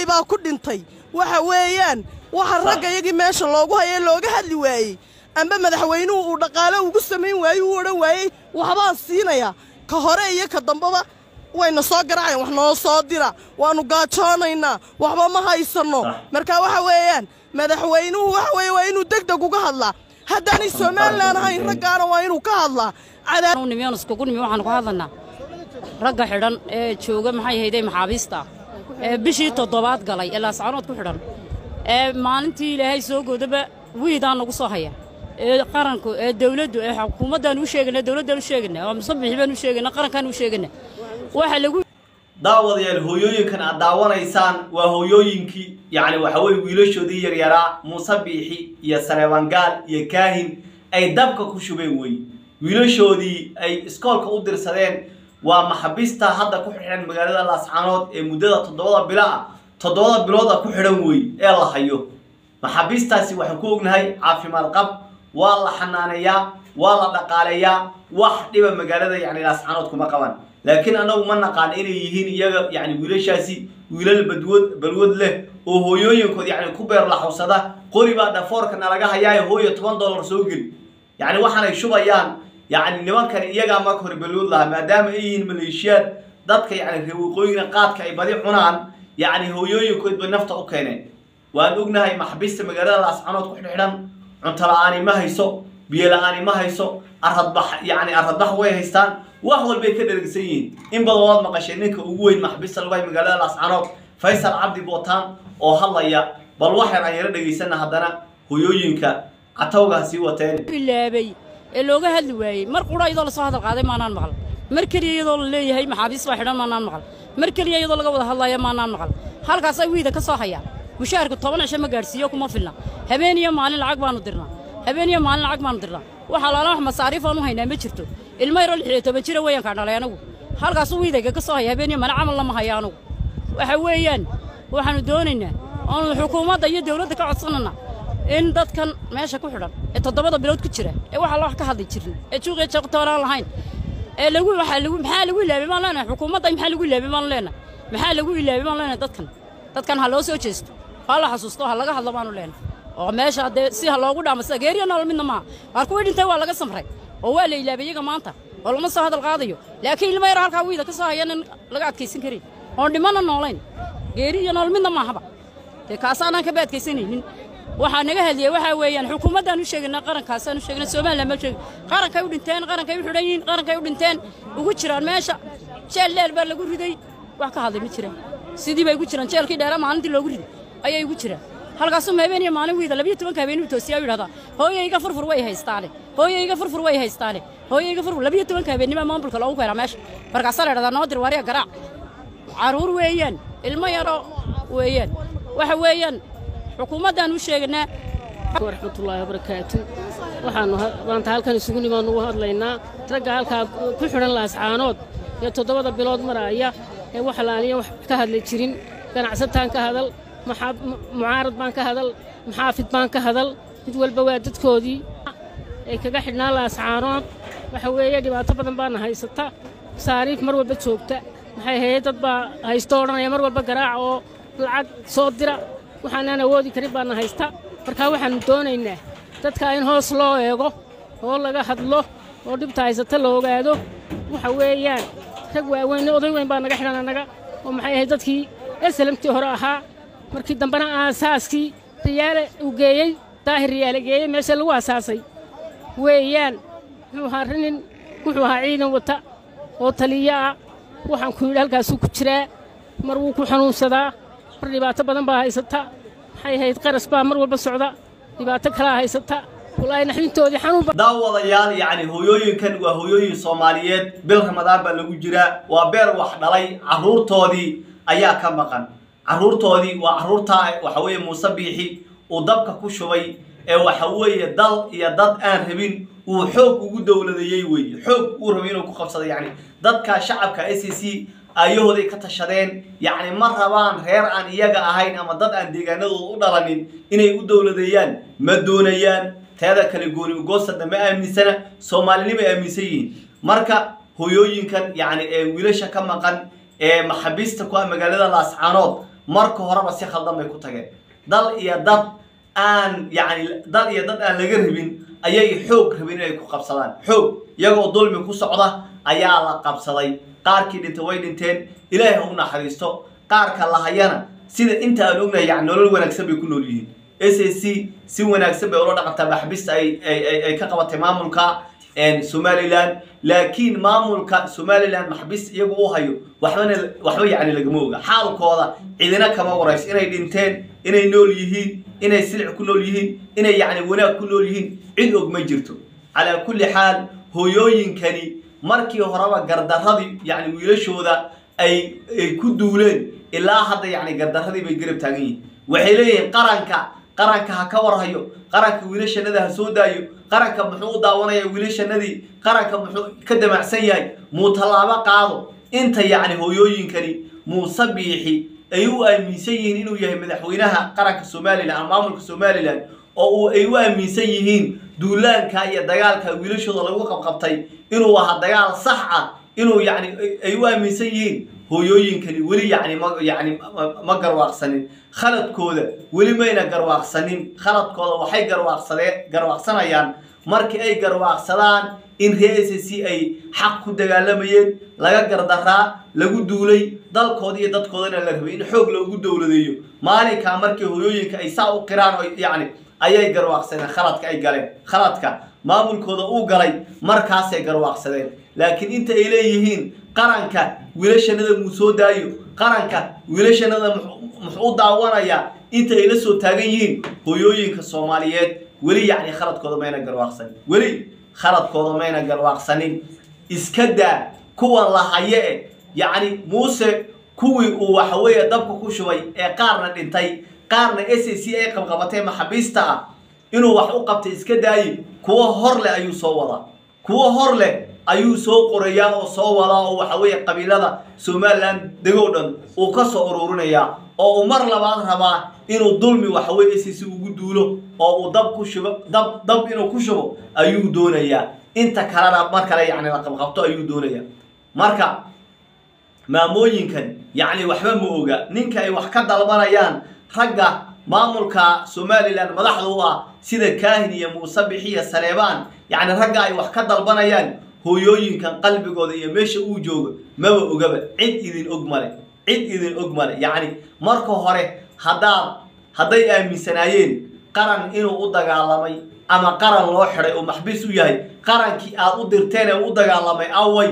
ubay baa ku dhintay. Waxa weeyaan waxa ragga iyagii meesha loogu hayay looga hadli waayey. Amba madaxweynuhu uu dhaqaale ugu samayn waayey uu odhan waayey waxbaan siinayaa. Ka hore iyo ka dambaba wayna soo garacayan wax noo soo dira. Waannu gaajoonaynaa. Waxba ma haysanno. Marka waxa weeyaan madaxweynuhu waxa weeye waa inuu deg deg uga hadlaa. Haddaanay somalilan ahayn raggaana waa inuu ka hadlaa. Nimiyan iskugu nimi waxaanu ka hadlanaa ragga xidhan ee jooga maxay ahayday maxaabiista bishii toddobaad galay ee laascaanood ku xidhan. Ee maalintii ilaahay soo goodaba wiidaan nagu soo haya ee qaranku ee dawladdu ee xukuumaddaan u sheegana dawladdaan u sheegana oo musabixi baan u sheegana qarankaan u sheegana waxa lagu daawadayaal hooyooyinkan aad daawanaysaan waa hooyooyinkii yacni waxa weye wiilashoodii yaryaraa muuse biixi iyo sareebangaal iyo kaahin ay dabka ku shubeen wey wiilashoodii ay iskoolka u dirsadeen waa maxabista hadda ku xidhan magaalada laascaanood ee muddada toddobada bilo ah toddobada bilooda ku xidhan wey ee la hayo. Maxabistaasi waxaan ku ognahay caafimaad qab waa la xanaaneeyaa waa la dhaqaaleeyaa wax dhiba magaalada yacni laascaanood kuma qaban. Laakiin annagu ma naqaan inay yihiin iyaga yacni wiilashaasi wiilal badwood balwad leh oo hooyooyinkood yacni ku beer laxawsada qori baa dhafoorka nalaga hayaaye hooyo toban dollar soo geli. Yacni waxaanay shubayaan yacni nimankan iyagaa marka hore balwood lahaa maadaama ay yihiin maleeshiyaad dadka yacni reewaqooyina qaadka ay badi cunaan yacni hooyooyinkood bay nafta u keeneen waan ognahay maxabista magaalada laascanood ku xidhan cunto la'aani ma hayso biyo la'aani ma hayso aradbax yacni aradbax way haystaan wax walbay ka dhergsan yihiin in badan waad maqasheen ninka ugu weyn maxabista lagu hay magaalada laascanood faysal cabdi bootaan oo hadlaya bal waxaan aan yaro dhegaysana haddana hooyooyinka catawgaa sii wateen bilaabay اللوغة هالدوي مرقورة يدل صهاد القاضي ما نان مغل مركلي يدل اللي هي محابيس واحدة ما نان مغل مركلي يدل قبض الله يا ما نان مغل هالك أسوي ذاك صاحيا مشارك طبعاً عشان ما قرسيوك ما فينا هبيني ما نال العقب ندرنا هبيني ما نال العقب ما ندرنا وحلاله مصاريفه إنه هنا بتشتو المير اللي تبتشروا وين كنا لا ينو هالك أسوي ذاك صاحيا هبيني ما نعمل الله ما هيانو وحويان وحنا أن الحكومة تيجي دولة كعصرنا in dadkan meesha ku xidhan ee toddobada bilood ku jira ee waxa la wax ka hadli jirin ee juuqiya jaqtoonaan lahayn ee lagu waxaa lagu maxaa lagu ilaabay baan leenahay? Xukuumadda maxaa lagu ilaabay baan leenahay? Maxaa lagu ilaabay baan leenahay dadkan? Dadkan ha loo soo jeesto ha la xasuusto ha laga hadlo baanu leenahay. Oo meesha haddee si ha loogu dhaamo sida geeriya nool midna maaha waar kuwii dhintay waa laga samray oo waa la ilaabay iyaga maanta oo lama soo hadal qaadayo. Laakiin ilmo yar halkaa wiida ka soo hayanan laga adkaysan karin oon dhimana noolayn. Geeri iyo nool midna maahaba dee kaasaanaan kaba adkaysanaynin waxaa naga hadliyey waxaa weeyaan xukuumaddaan u sheegaynaa qarankaasaan u sheegaynaa somaliland ma sheegin. Qarankay u dhinteen qarankay u xidhan yihiin qarankay u dhinteen. Ugu jiraan meesha jeel dheer baa lagu riday. Wax ka hadlay ma jiraan. Sidii bay ugu jiraan jeelkii dheera maalintii loogu riday. Ayay ugu jiraan. Halkaasuma habeen iyo maalin wiida labiyo tobanka habeen u toosiyaa u yidhahdaa hooyayga furfur way haystaane. Hooyayga furfur way haystaane. Hooyayga furfur. Labiyo tobanka habeennima maamulka loogu keenaa meesha. Markaasaa la yidhahdaa noo dir waariya garaac carruur weeyaan ilmo yaro weeyaan. Waxa weeyaan xukuumaddaan u sheegaynaa waraxmatullaahi wabarakaatu waxaanu maanta halkan isugu nimaanu ugu hadlaynaa. Ragga halkaa ku xidhan laascaanood ee toddobada bilood maraya ee wax laaliya wax ka hadli jirin. Ganacsataan ka hadal mucaarad baan ka hadal maxaafid baan ka hadal. Mid walba waa dadkoodii. Ay kaga xidhnaa laascaanood. Waxa weeye dhibaato badan baana haysata. Masaariif mar walba joogta. Maxay ahayd dad baa haysto odhanaya mar walba garaac oo lacag soo dira waxaanaan awoodi karin baana haysta. Markaa waxaannu doonaynaa dadka in hoos loo eego oo laga hadlo oo dhibta haysata la ogaado. Waxa weeyaan rag waaweyn oday weyn baa naga xidhan annaga oo maxay ahayd dadkii esalamtii hore ahaa. Markii dambena aasaaskii riyaale uu geeyey daahir riyaale geeyey meesha lagu asaasay weeyaan wuxuu ahaa rinin wuxuu ahaa ciidan wata oo taliyo ah. Waxaan ku yidhi halkaasuu ku jiraa mar wuu ku xanuunsadaa mar dhibaato badan baa haysata. Maxay ahayd qaras baa mar walba socda. Dhibaato kalaa haysata. Daawadayaal yacni hooyooyinkan waa hooyooyin soomaaliyeed. Bil ramadaan baa lagu jiraa. Waa beer wax dhalay. Carruurtoodii ayaa ka maqan. Carruurtoodii waa carruurtaa waxa weeye muuse biixi uu dabka ku shubay ee waxa weeye dal iyo dad aan rabin uu xoog ugu dowladeeyey weeye. Xoog uu rabay inuu ku qabsado yacni dadka shacabka s c aayahooday ka tashadeen yacni ma rabaan reer aan iyaga ahayn ama dad aan deegaanadooda u dhalanin inay u dowladeeyaan ma doonayaan? Teeda kale gooni ugoosada ma aaminsana? Soomaalinimay aaminsan yihiin. Marka hooyooyinkan yacni ee wiilasha ka maqan ee maxabiista ku ah magaalada laascaanood marka horeba si khaldan bay ku tageen. Dal iyo dad aan yacni dal iyo dad aan laga rabin ayay xoog rabin inay ku qabsadaan. Xoog iyagoo dulmi ku socda ayaa la qabsaday. Qaarkii dhintay way dhinteen ilaahay ha u naxariisto. Qaarka lahayana sida inta aan ognahay yani nolol wanaagsan bay ku nool yihiin. S a c si wanaagsan bay ula dhaqantaa maxbista ay ka qabatay maamulka somaliland. Laakiin maamulka somaliland maxbis iyagu u hayo waxbana waxba yacni lagama oga. Xaalkooda cidina kama warayso. Inay dhinteen inay nool yihiin inay silic ku nool yihiin inay yacni wanaag ku nool yihiin cid og ma jirto. Calaa kulli xaal hooyooyinkani markii horeba gardaradii yacni wiilashooda ay ay ku duuleen ilaa hadda yacni gardaradii bay garab taagan yihiin. Waxay leeyihiin qaranka qaranka ha ka warhayo qaranka wiilashanada ha soo daayo qaranka muxuu u daawanaya wiilashanadii qaranka muxuu ka damacsan yahay muu tallaabo qaado. Inta yacni hooyooyinkani muuse biixi ay u aaminsan yihiin inuu yahay madaxweynaha qaranka somalilan ama maamulka somalilan oo ay u aaminsan yihiin duulaanka iyo dagaalka wiilashooda lagu qabqabtay inuu ahaa dagaal sax ah inuu yacni ay- u aaminsan yihiin hooyooyinkani weli yacni ma yacni ma- garwaaqsanin. Khaladkooda weli mayna garwaaqsanin. Khaladkooda waxay garwaaqsadeen garwaaqsanayaan. Markii ay garwaaqsadaan in reer s c ay xaq ku dagaalamayeen laga gardaraa lagu duulay dalkooda iyo dadkoodana la rabay in xoog loogu dowladeeyo. Maalinkaa markii hooyooyinka ay saa u qiraan oo yacni ayay garwaaqsadeen khaladka ay galeen. Khaladka maamulkooda uu galay markaasay garwaaqsadeen. Laakiin inta ay leeyihiin qaranka wiilashanada muu soo daayo qaranka wiilashanada muxuu- daawanayaa inta ay la soo taagan yihiin hooyooyinka soomaaliyeed weli yacni khaladkooda mayna garwaaqsanin. Weli khaladkooda mayna garwaaqsanin. Iska daa kuwan la haye e yacni muuse kuwii uu waxa weeye dabka ku shubay ee qaarna dhintay qaarna s c ay qabqabatay maxabiista ah inuu wax u qabtay iska daayi kuwo hor leh ayuu soo wadaa kuwo hor leh ayuu soo qorayaa oo soo wadaa oo waxa weeye qabiilada somalilan degoo dhan uu ka soo ururinayaa oo uu mar labaad rabaa inuu dulmi waxa weye s c ugu duulo oo uu dab ku shubo dab dab inuu ku shubo ayuu doonayaa inta kalena mar kale yacni la qabqabto ayuu doonayaa marka maamooyinkan yacni waxba ma oga. Ninka ay wax ka dalbanayaan ragga maamulka somalilan madaxda u ah sida kaahin iyo muuse bixiya saleebaan yacni ragga ay wax ka dalbanayaan hooyooyinkan qalbigooda iyo meesha uu joogo maba ogaba. Cid idin og male cid idin og male. Yacni marka hore haddaad hadday aaminsanaayeen qaran inuu u dagaalamay ama qaran loo xidhay oo maxbiis u yahay qarankii aad u dirteen ee u dagaalamay away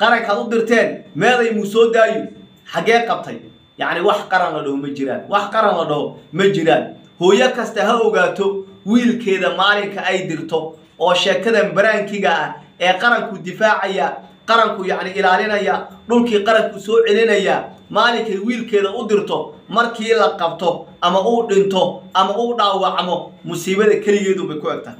qarankaad u dirteen meeday muu soo daayo? Xaggee qabtay yacni wax qaran la dhaho ma jiraan. Wax qaran la dhaho ma jiraan. Hooyo kasta ha ogaato wiilkeeda maalinka ay dirto oo sheekadan baraankiga ah ee qaranku difaacaya qaranku yacni ilaalinaya dhulkii qaranku soo celinaya maalinkay wiilkeeda u dirto markii la qabto ama uu dhinto ama uu dhaawacmo musiibada keligeedu bay ku egtahay.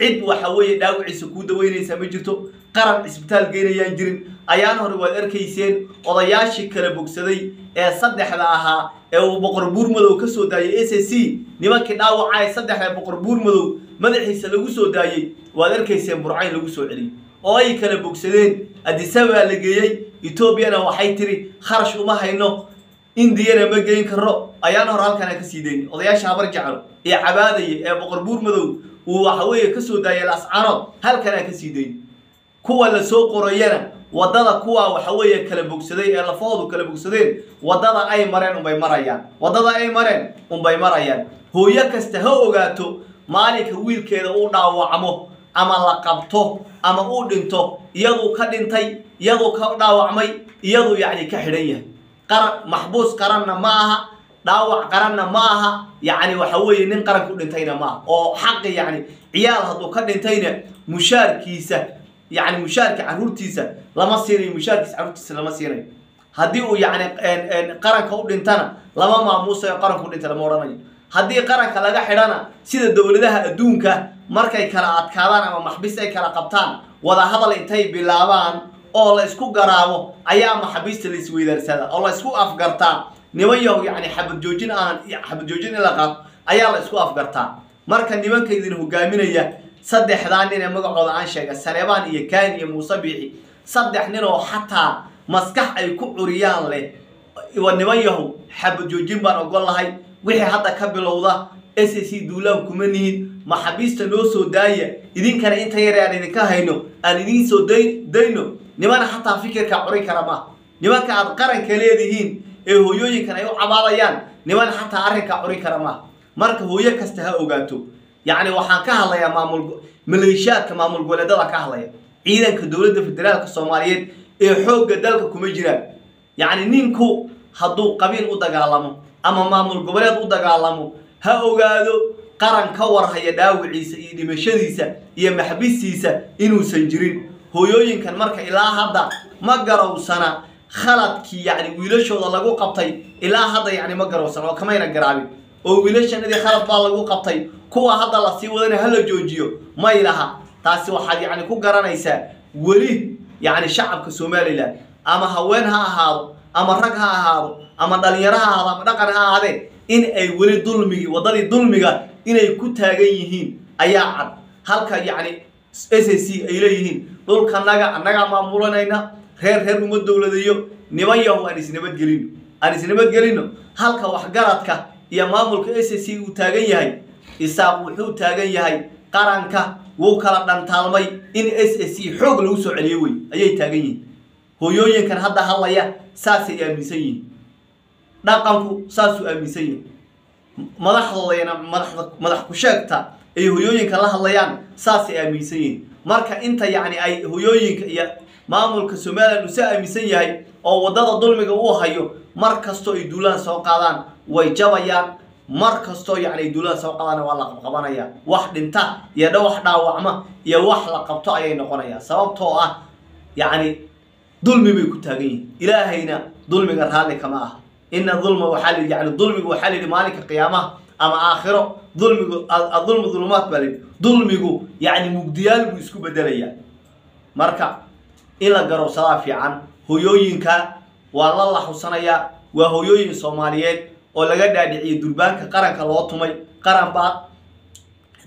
Cid waxa weeye dhaawaciisa kuu daweynaysa ma jirto. Qaran cisbitaal geynayaan jirin ayaan hore waad arkayseen odayaashii kala bogsaday ee saddexda ahaa ee uu boqor buurmadow ka soo daayay s c nimankii dhaawacaa ee saddexda boqor buurmadow madaxiisa lagu soo daayey waad arkayseen burcayn lagu soo celiyey oo ay kala bogsadeen adisabaa la geeyey etoobiyana waxay tiri kharash uma hayno indiyana ma geyn karo ayaan hore halkana ka sii dayn odayaasha habar jeclo ee cabaadaya ee boqor buurmadow uu waxa weeye ka soo daayay lascanood halkanaa ka sii dayn kuwa la soo qorayana waddada kuwa waxa weeye kala bogsaday ee lafahoodu kala bogsadeen waddada ay mareen unbay marayaan. Waddada ay mareen unbay marayaan. Hooyo kasta ha ogaato maalinka wiilkeeda uu dhaawacmo ama la qabto ama uu dhinto iyaduu ka dhintay iyaduu ka dhaawacmay iyaduu yacni ka xidhan yahay. Qaran maxbuus qaranna ma aha dhaawac qaranna ma aha yacni waxa weeye nin qaran ku dhintayna ma aha. Oo xaqi yacni ciyaal hadduu ka dhintayna mushaarkiisa yacni mushaarka carruurtiisa lama siinayo mushaarkiisa carruurtiisa lama siinayo haddii uu yacni qaranka u dhintana lama maamuusayo qaranka u dhinta lama odhanayo haddii qaranka laga xidhana sida dowladaha adduunka markay kala adkaadaan ama maxbis ay kala qabtaan wadahadal intay bilaabaan oo la isku garaabo ayaa maxabiista la isweydaarsada oo la isku afgartaa niman yahow yacni xabad joojin aan xabad joojin in la qaato ayaa la isku afgartaa marka nimanka idin hogaaminaya saddexdaa nin ee magacooda aan sheegay saleebaan iyo kaan iyo muuse biixi saddex nin oo xataa maskax ay ku curiyaan leh. Niman yahow xabad joojin baan ogol lahay. Wixii hadda ka bilowda s c duulaan kuma nihin. Maxaabiista noo soo daaya? Idinkana inta yare aan idinka hayno aan idiin soo day dayno. Nimana xataa fikirka curi kara maaha nimanka aad qaranka leedihiin ee hooyooyinkan ay u cabaadayaan niman xataa arrinka curi kara maaha marka hooyo kasta ha ogaato yacni waxaan ka hadlayaa maamul maleeshiyaadka maamul goboleedada ka hadlaya. Ciidanka dowladda federaalka soomaaliyeed ee xoogga dalka kuma jiraan. Yacni ninku hadduu qabiil u dagaalamo ama maamul goboleed u dagaalamo ha ogaado qaran ka warhaya dhaawiciisa iyo dhimashadiisa iyo maxbistiisa inuusan jirin. Hooyooyinkan marka ilaa hadda ma garowsana khaladkii yacni wiilashooda lagu qabtay ilaa hadda yacni ma garowsana oo kamayna garaabin oo wiilashanadii khalad baa lagu qabtay. Kuwa hadda la sii wadana hala joojiyo. May laha taasi waxaad yacni ku garanaysaa weli yacni shacabka somalilan ama haween ha ahaado ama rag ha ahaado ama dhalinyaro ha ahaado ama dhaqan ha ahaadee in ay weli dulmigii waddadii dulmiga inay ku taagan yihiin ayaa cad. Halka yacni s c ay leeyihiin dhulkanaga annagaa maamulanayna reer reer uma dowladeeyo niman yahu aan isnabadgelino aan isnabadgelino halka waxgaradka iyo maamulka s c uu taagan yahay. Isaaq wuxuu taagan yahay qaranka. Wuu kala dhantaalmay in s c xoog lagu soo celiyo wey. Ayay taagan yihiin. Hooyooyinkan hadda hadlaya saasay aaminsan yihiin. Dhaqanku saasuu aaminsan yahay. Madaxdoodayna madaxda madax ku sheegta ay hooyooyinka la hadlayaan saasay aaminsan yihiin marka inta yacni ay hooyooyinka iyo maamulka somalilan uu sa aaminsan yahay oo waddada dulmiga uu hayo mar kastoo ay duulaan soo qaadaan way jabayaan. Mar kastoo yacni ay duulaan soo qaadaan waa la qabqabanaya wax dhinta iyo dha wax dhaawacma iyo wax la qabto ayay noqonayaan. Sababtoo ah yacni dulmi bay ku taagan yihiin. Ilaahayna dulmiga raalli kama aha. Ina dulma waxaa layidhi yani dulmigu waxaa layidhi maalinka qiyaamaha ama aakhiro dulmigu adulmu dulumaat baa layidhi dulmigu yacni mugdiyaal buu isku bedelayaa marka in la garowsadaa fiican hoyooyinka waa la laxusanayaa waa hoyooyin soomaaliyeed oo laga dhaadhiciyay durbaanka qaranka loo tumay. Qaran baa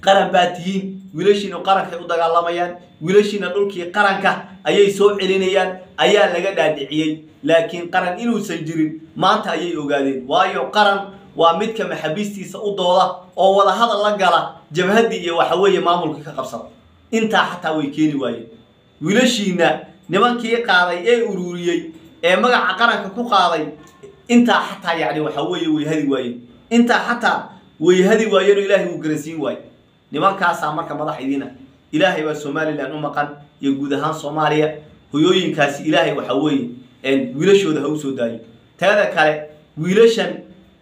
qaran baa tihiin wiilashiina qarankay u dagaalamayaan wiilashiina dhulkii qaranka ayay soo celinayaan ayaa laga dhaadhiciyey. Laakiin qaran inuusan jirin maanta ayay ogaadeen. Waayo qaran waa midka maxaabiistiisa u dooda oo wadahadal la gala jabhaddii iyo waxaweeye maamulka ka qabsada intaa xataa way keeni waayeen. Wiilashiina nimankii qaaday ee ururiyey ee magaca qaranka ku qaaday intaa xataa yacni waxa weeye way hadi waayeen. Intaa xataa way hadi waayeenoo ilaahay wuu garansiin waaye nimankaasaa marka madax idiina ilaahay baa somalilan u maqan iyo guud ahaan soomaaliya hoyooyinkaasi ilaahay waxa weeye wiilashooda ha u soo daayo teeda kale wiilashan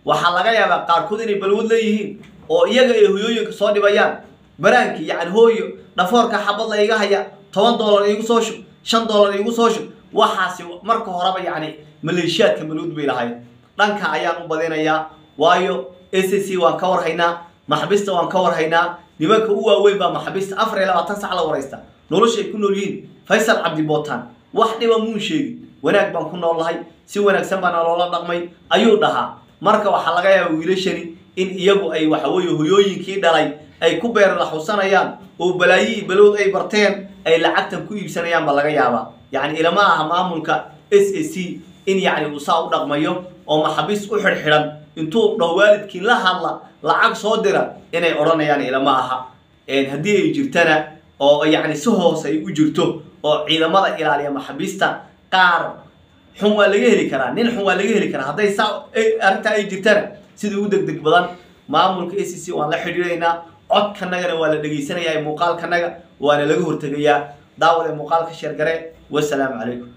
waxaa laga yaabaa qaarkood inay balwad leeyihiin oo iyaga ay hoyooyinka soo dhibayaan. Baraankii yacni hooyo dhafoorka xabad la iga haya toban dollar iigu soo shub shan dollar iigu soo shub waxaasi marka horeba yacni maleeshiyaadka balwad bay lahayd. Dhanka ayaan u badinayaa waayo s c waan ka warhaynaa maxabista waan ka warhaynaa nimanka u waaweyn baa maxabista afar iyo labaatan sac la waraysta nolosha ay ku nool yihiin. Faysal cabdi bootaan wax dhiba muun sheegin. Wanaag baan ku noolahay si wanaagsan baana loola dhaqmay ayuu dhahaa marka waxaa laga yaaba wiilashani in iyagu ay waxaweeye hoyooyinkii dhalay ay ku beer laxusanayaan oo balaayihi balowd ay barteen ay lacagtan ku iibsanayaan ba laga yaabaa. Yacni ilama aha maamulka s a c in yacni uu saa u dhaqmayo oo maxabiis u xidhxidhan intuu dhaho waalidkii la hadla lacag soo dira inay odhanayaan ilama aha. Haddii ay jirtana oo yacni si hoose ay u jirto oo ciidamada ilaaliya maxabiista qaar xun waa laga heli karaa nin xun waa laga heli karaa hadday saa arrintaa ay jirtana sida ugu deg deg badan maamulka a c c waan la xidhiidhaynaa codkanagana waa la dhegaysanayaa muuqaalkanaga waana laga hortegayaa daawade muuqaalka sheergare wasalaamu calaykum